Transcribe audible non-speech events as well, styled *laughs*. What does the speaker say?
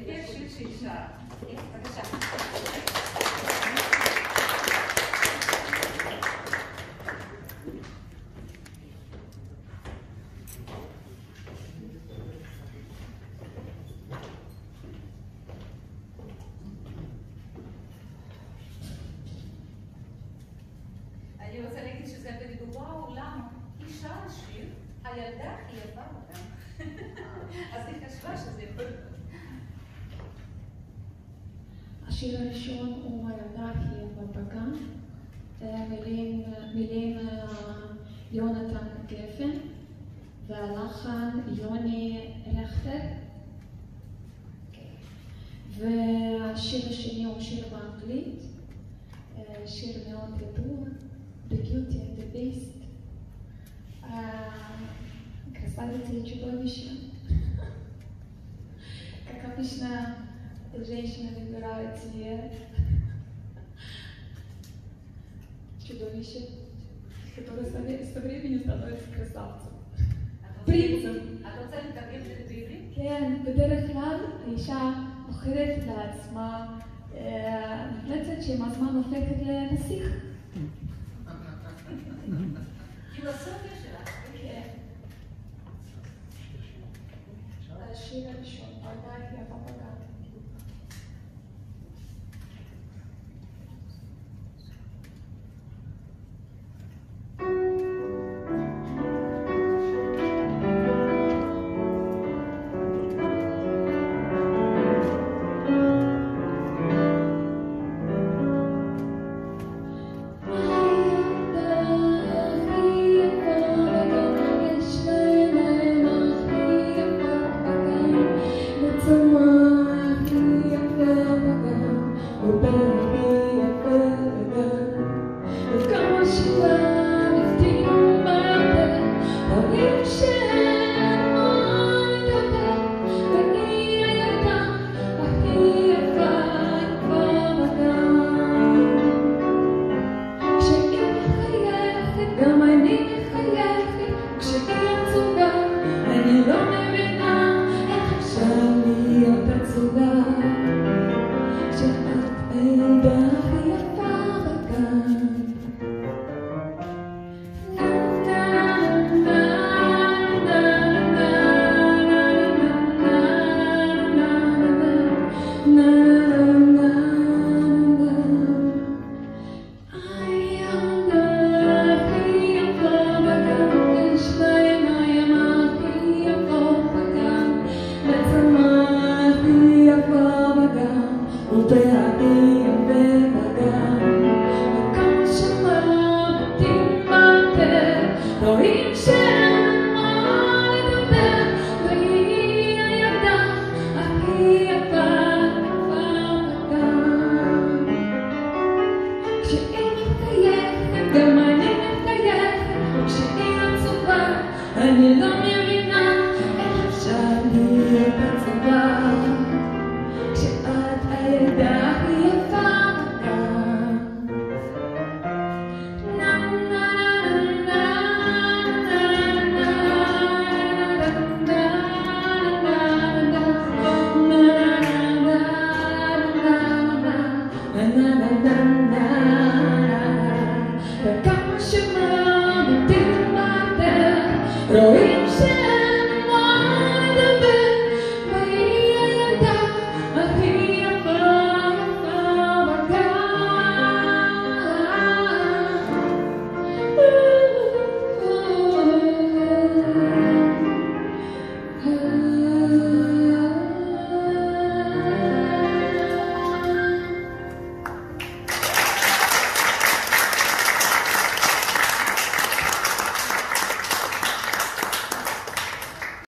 לפי השיר שהיא שרה. בבקשה. אני רוצה להגיד שזה שרה שיר, הילדה היא יפה אותה. *laughs* אז היא חשבה שזה יכול להיות. השיר הראשון הוא הילדה היא בבגן, מילים, מילים אה, יונתן גפן והלחן יוני רכטר. והשיר השני הוא שיר באנגלית, אה, שיר מאוד ידוע, The Beauty and the Beast. А, Красавица и чудовище. Как обычно женщины выбирают себе чудовище, которое со вре- со временем становится красавцем. פריצה. את רוצה לתרגם את זה בעברית? כן, בדרך כלל האישה בוחרת לעצמה אה, מפלצת שעם הזמן הופכת לנסיך. פילוסופיה שלה. כן. השיר הראשון, הילדה היא הבבגן. the Pra onde?